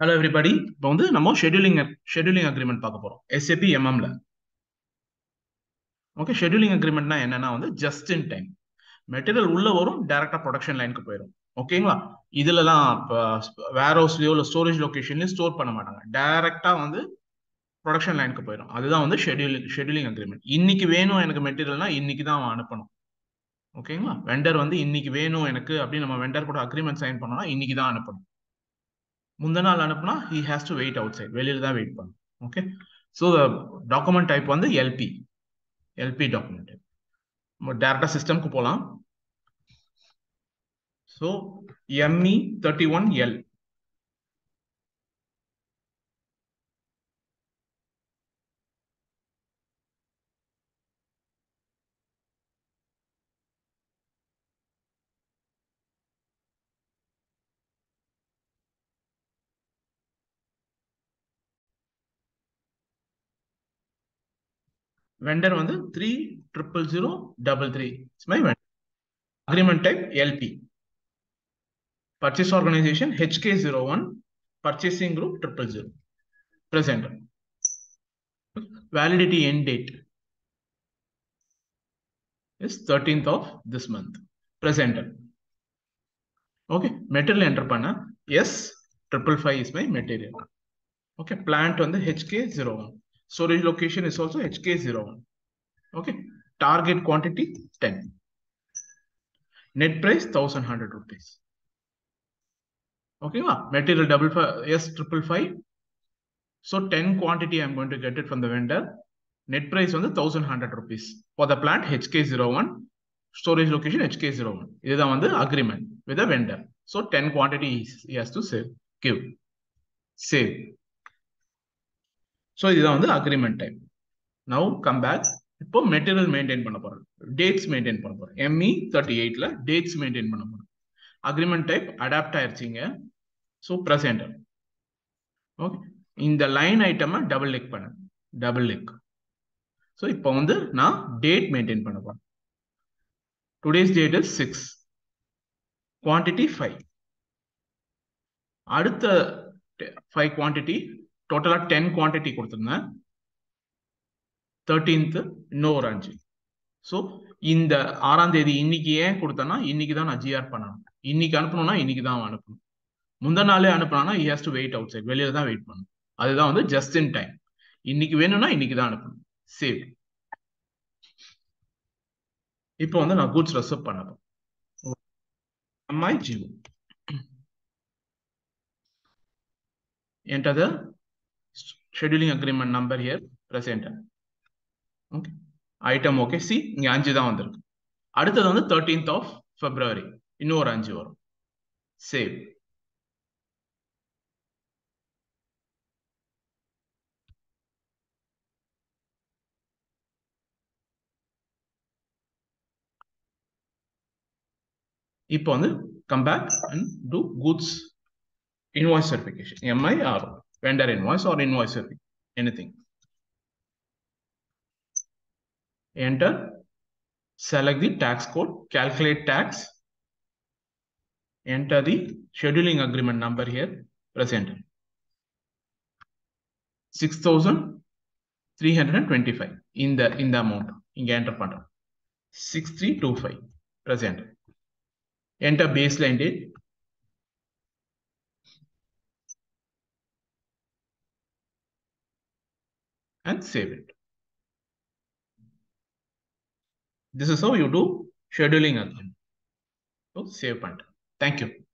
Hello everybody இப்போ வந்து நம்ம ஷெட்யூலிங் ஷெட்யூலிங் அக்ரிமெண்ட் பார்க்க போறோம். எஸ்ஏபி எம்எம்ல ஓகே ஷெட்யூலிங் அக்ரிமெண்ட்னா என்னன்னா வந்து ஜஸ்ட் இன் டைம் மெட்டீரியல் உள்ள வரும் டைரக்டா ப்ரொடக்ஷன் லைனுக்கு போயிடும் ஓகேங்களா இதுலலாம் இப்போ வேர் ஹவுஸ்லயோ இல்லை ஸ்டோரேஜ் லொக்கேஷன்லயும் ஸ்டோர் பண்ண மாட்டாங்க. டைரக்டா வந்து ப்ரொடக்ஷன் லைனுக்கு போயிடும் அதுதான் வந்து ஷெட்யூலிங் ஷெட்யூலிங் அக்ரிமெண்ட் இன்னைக்கு வேணும் எனக்கு மெட்டீரியல்னா இன்னைக்கு தான் அவன் அனுப்பணும். ஓகேங்களா? வெண்டர் வந்து இன்னைக்கு வேணும் எனக்கு அப்படின்னு நம்ம வெண்டர் கூட அக்ரிமெண்ட் சைன் பண்ணோம்னா இன்னைக்கு தான் அனுப்பணும். முந்த நாள் அனுப்புனா he has to wait outside வெளியில தான் வெயிட் பண்ணும் ஓகே? ஸோ டாக்குமெண்ட் டைப் வந்து எல்பி எல்பி டாக்குமெண்ட் டேரக்டா சிஸ்டம்க்கு போகலாம் so ME thirty one L Vendor வந்து three triple zero double three it's my vendor purchase organization HK01, purchasing group triple zero. Present. Validity end date is 13th of this month. Present. Okay, material enter panna. Yes, 555 is my material. Okay, plant on the HK01 storage location is also HK01. Okay. Target quantity 10. Net price 1100 rupees. Okay. Ah, material double five, yes, triple five. So 10 quantity I'm going to get it from the vendor. Net price on the 1100 rupees for the plant HK01. Storage location HK01. This is the agreement with the vendor. So 10 quantity he has to save. Give. Save. So இதுதான் வந்து agreement type now come back இப்போ material maintain பண்ண போறோம். Dates maintain பண்ண போறோம். ME thirty எயிட்ல dates maintain பண்ண போறோம். அக்ரிமெண்ட் டைப் அடாப்ட் ஆயிடுச்சிங்க ஸோ ப்ரெசென்ட் ஓகே இந்த லைன் ஐட்டமை டபுள் லிக் பண்ண. டபுள் லிக் ஸோ இப்போ வந்து நான் டேட் மெயின்டைன் பண்ண போறேன். Today's date is six quantity five அடுத்த ஃபைவ் குவான்டிட்டி டோட்டலாக டென் குவான்டிட்டி கொடுத்துருந்தேன். தேர்ட்டீன்த்து இன்னும் ஒரு அஞ்சு. ஸோ இந்த ஆறாம் தேதி இன்னைக்கு ஏன் கொடுத்தேன்னா இன்னைக்கு தான் நான் ஜிஆர் பண்ணணும். இன்னைக்கு அனுப்பணும்னா இன்னைக்கு தான் அனுப்பணும். முந்த நாளே அனுப்பினா he has to wait outside வெளியில தான் வெயிட் பண்ணணும். அதுதான் வந்து ஜஸ்ட் இன் டைம் இன்னைக்கு வேணும்னா இன்னைக்கு தான் அனுப்பணும். சேவ் இப்போ வந்து நான் கூட்ஸ் ரெசர்வ் பண்ண எம்ஐ ஜிஓ என்கிட்ட scheduling agreement number here present okay item okay C இங்கே அஞ்சு தான் வந்திருக்கு அடுத்தது வந்து தேர்ட்டீன்த் ஆஃப் பிப்ரவரி இன்னும் ஒரு அஞ்சு வரும் சேவ் இப்போ வந்து come and to goods invoice certification MIRO vendor invoice or invoice certificate, anything. Enter, select the tax code, calculate tax, enter the scheduling agreement number here, present. 6,325 in the, in the amount, இங்க enter பண்றோம். 6325, present. Enter baseline date, and save it. This is how you do scheduling again. So save point. Thank you.